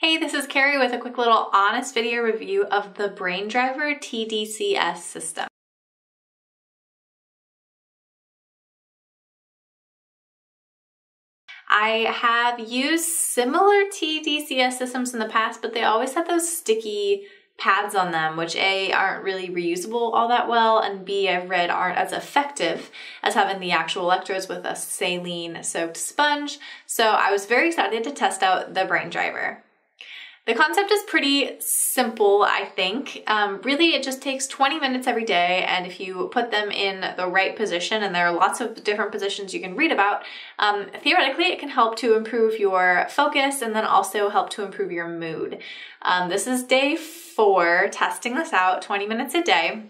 Hey, this is Carrie with a quick little honest video review of the Brain Driver TDCS system. I have used similar TDCS systems in the past, but they always had those sticky pads on them, which A, aren't really reusable all that well, and B, I've read aren't as effective as having the actual electrodes with a saline soaked sponge. So I was very excited to test out the Brain Driver. The concept is pretty simple, I think. Um, really, it just takes 20 minutes every day, and if you put them in the right position, and there are lots of different positions you can read about, um, theoretically, it can help to improve your focus and then also help to improve your mood. Um, this is day four, testing this out, 20 minutes a day.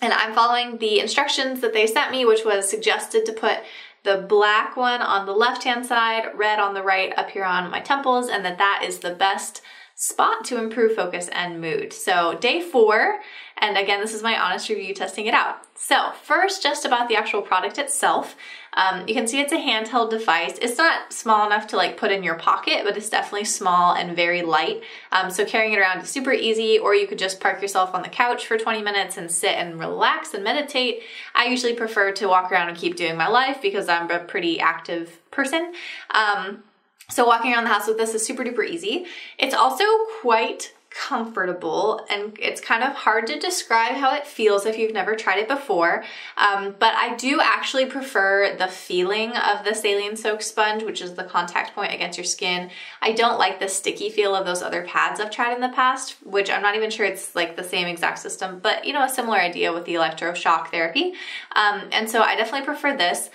And I'm following the instructions that they sent me, which was suggested to put the black one on the left hand side, red on the right up here on my temples, and that that is the best spot to improve focus and mood. So day four, and again, this is my honest review testing it out. So first, just about the actual product itself. Um, you can see it's a handheld device. It's not small enough to like put in your pocket, but it's definitely small and very light. Um, so carrying it around is super easy, or you could just park yourself on the couch for 20 minutes and sit and relax and meditate. I usually prefer to walk around and keep doing my life because I'm a pretty active person. Um, so walking around the house with this is super duper easy. It's also quite comfortable and it's kind of hard to describe how it feels if you've never tried it before. Um, but I do actually prefer the feeling of the saline soak sponge which is the contact point against your skin. I don't like the sticky feel of those other pads I've tried in the past which I'm not even sure it's like the same exact system but you know a similar idea with the electroshock therapy. Um, and so I definitely prefer this.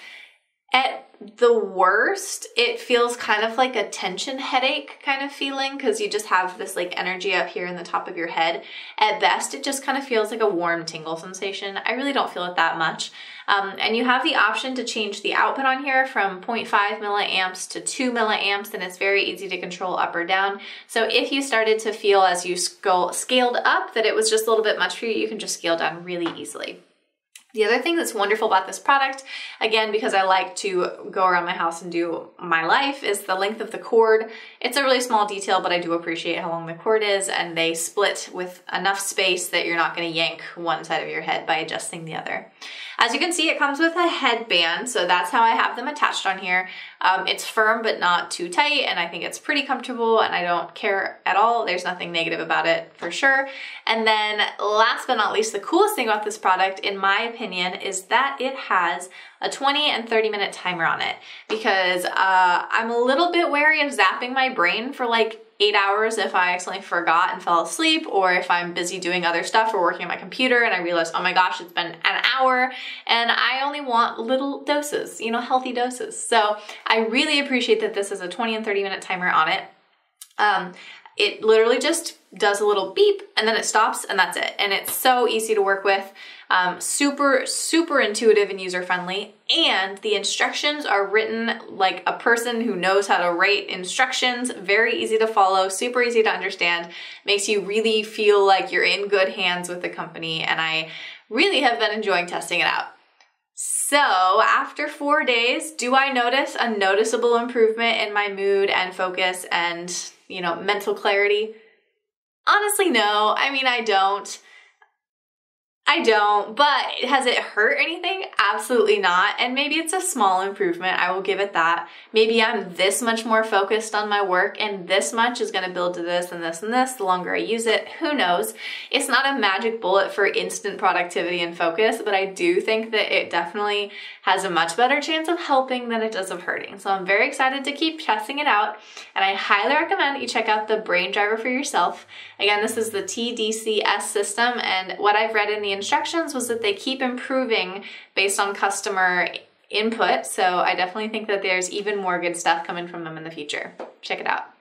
At the worst, it feels kind of like a tension headache kind of feeling because you just have this like energy up here in the top of your head. At best, it just kind of feels like a warm tingle sensation. I really don't feel it that much. Um, and you have the option to change the output on here from 0.5 milliamps to 2 milliamps, and it's very easy to control up or down. So if you started to feel as you scaled up that it was just a little bit much for you, you can just scale down really easily. The other thing that's wonderful about this product, again, because I like to go around my house and do my life, is the length of the cord. It's a really small detail, but I do appreciate how long the cord is, and they split with enough space that you're not gonna yank one side of your head by adjusting the other. As you can see, it comes with a headband, so that's how I have them attached on here. Um, it's firm but not too tight, and I think it's pretty comfortable, and I don't care at all. There's nothing negative about it for sure. And then last but not least, the coolest thing about this product, in my opinion, is that it has a 20 and 30 minute timer on it because uh, I'm a little bit wary of zapping my brain for like eight hours if I accidentally forgot and fell asleep or if I'm busy doing other stuff or working on my computer and I realize, oh my gosh, it's been an hour and I only want little doses, you know, healthy doses. So I really appreciate that this is a 20 and 30 minute timer on it. Um, it literally just does a little beep and then it stops and that's it. And it's so easy to work with. Um, super, super intuitive and user friendly. And the instructions are written like a person who knows how to write instructions. Very easy to follow, super easy to understand. Makes you really feel like you're in good hands with the company. And I really have been enjoying testing it out. So after four days, do I notice a noticeable improvement in my mood and focus and, you know, mental clarity? Honestly, no. I mean, I don't. I don't, but has it hurt anything? Absolutely not. And maybe it's a small improvement. I will give it that. Maybe I'm this much more focused on my work and this much is gonna build to this and this and this the longer I use it. Who knows? It's not a magic bullet for instant productivity and focus, but I do think that it definitely has a much better chance of helping than it does of hurting. So I'm very excited to keep testing it out. And I highly recommend you check out the Brain Driver for yourself. Again, this is the TDCS system. And what I've read in the instructions was that they keep improving based on customer input. So I definitely think that there's even more good stuff coming from them in the future. Check it out.